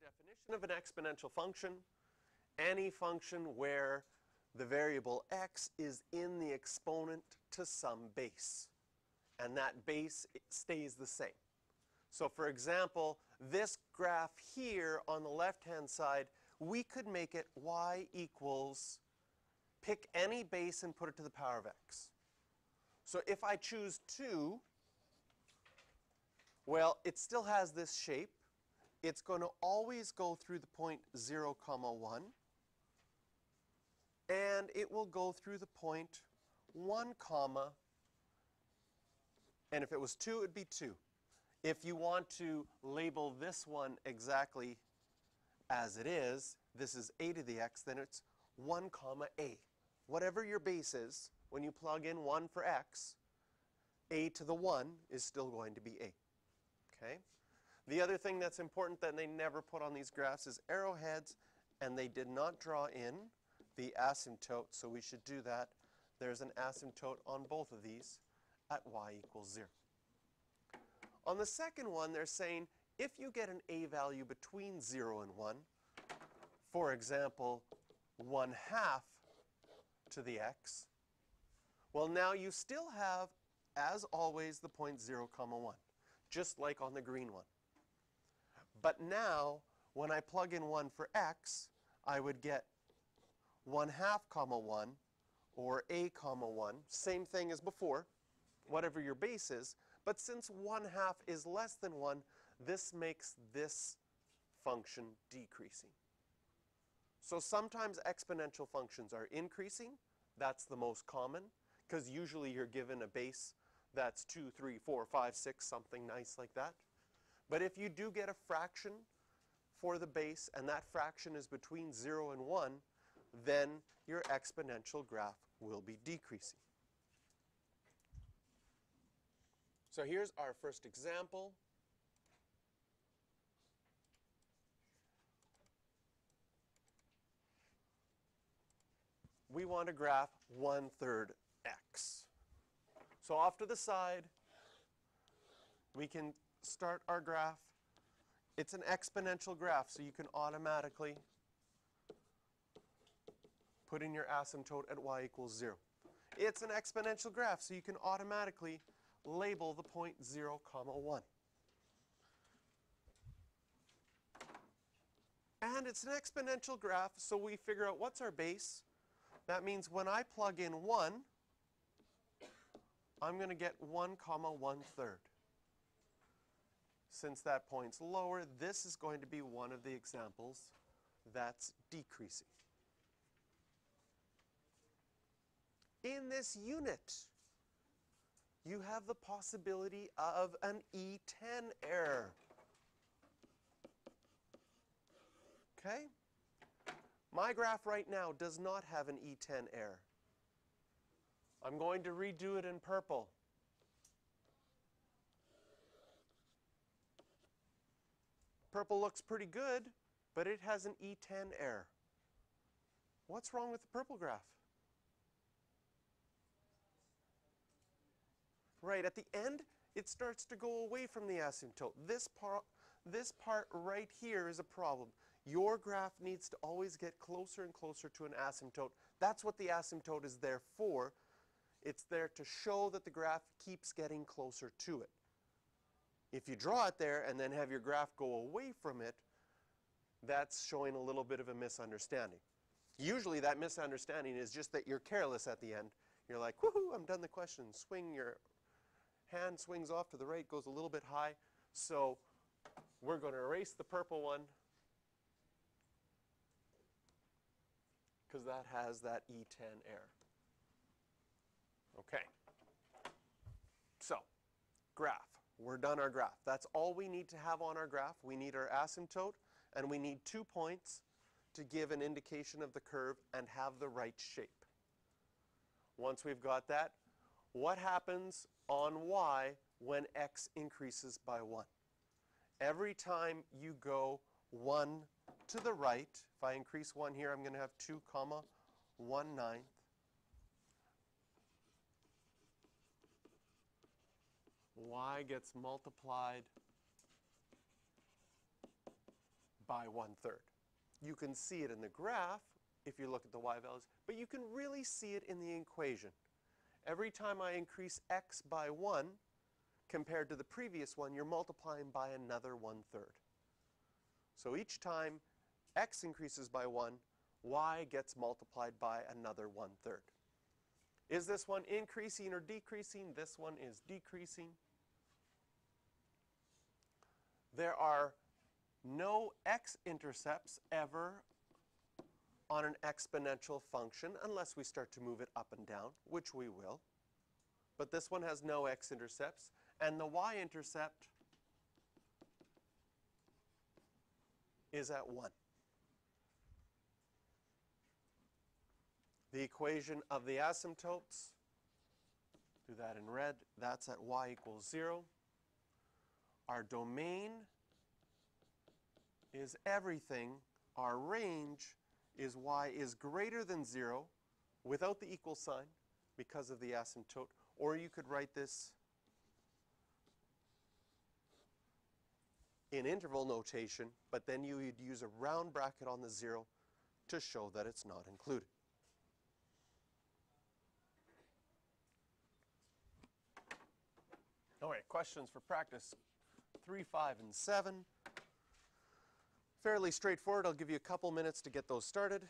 definition of an exponential function, any function where the variable x is in the exponent to some base, and that base stays the same. So for example, this graph here on the left-hand side, we could make it y equals, pick any base and put it to the power of x. So if I choose 2, well, it still has this shape. It's going to always go through the point 0, comma 1. And it will go through the point 1, comma, and if it was 2, it would be 2. If you want to label this one exactly as it is, this is a to the x, then it's 1 comma a. Whatever your base is, when you plug in 1 for x, a to the 1 is still going to be a. Okay? The other thing that's important that they never put on these graphs is arrowheads, and they did not draw in the asymptote, so we should do that. There's an asymptote on both of these at y equals 0. On the second one, they're saying if you get an a value between 0 and 1, for example, 1 half to the x, well, now you still have, as always, the point 0, comma 1, just like on the green one. But now, when I plug in 1 for x, I would get 1 half comma 1, or a comma 1, same thing as before, whatever your base is, but since 1 half is less than 1, this makes this function decreasing. So sometimes exponential functions are increasing. That's the most common, because usually you're given a base that's 2, 3, 4, 5, 6, something nice like that. But if you do get a fraction for the base, and that fraction is between 0 and 1, then your exponential graph will be decreasing. So here's our first example. We want to graph 1 third x. So off to the side, we can start our graph. It's an exponential graph, so you can automatically put in your asymptote at y equals 0. It's an exponential graph, so you can automatically label the point 0, comma 1. And it's an exponential graph, so we figure out what's our base. That means when I plug in 1, I'm going to get 1 comma 1 third. Since that point's lower, this is going to be one of the examples that's decreasing. In this unit, you have the possibility of an E10 error. Okay? My graph right now does not have an E10 error. I'm going to redo it in purple. Purple looks pretty good, but it has an E10 error. What's wrong with the purple graph? Right, at the end, it starts to go away from the asymptote. This part, this part right here is a problem. Your graph needs to always get closer and closer to an asymptote. That's what the asymptote is there for. It's there to show that the graph keeps getting closer to it. If you draw it there and then have your graph go away from it, that's showing a little bit of a misunderstanding. Usually that misunderstanding is just that you're careless at the end. You're like, woohoo, I'm done the question. Swing your hand swings off to the right, goes a little bit high. So we're going to erase the purple one because that has that E10 error. Okay. So, graph. We're done our graph. That's all we need to have on our graph. We need our asymptote, and we need two points to give an indication of the curve and have the right shape. Once we've got that, what happens on y when x increases by 1? Every time you go 1 to the right, if I increase 1 here, I'm going to have 2 comma 1 ninth. Y gets multiplied by by one third. You can see it in the graph if you look at the y values, but you can really see it in the equation. Every time I increase x by 1 compared to the previous one, you're multiplying by another one third. So each time x increases by 1, y gets multiplied by another one third. Is this one increasing or decreasing? This one is decreasing. There are no x-intercepts ever on an exponential function unless we start to move it up and down, which we will. But this one has no x-intercepts, and the y-intercept is at 1. The equation of the asymptotes, do that in red, that's at y equals 0. Our domain is everything. Our range is y is greater than 0 without the equal sign because of the asymptote. Or you could write this in interval notation, but then you would use a round bracket on the 0 to show that it's not included. All right, questions for practice 3, 5, and 7. Fairly straightforward. I'll give you a couple minutes to get those started.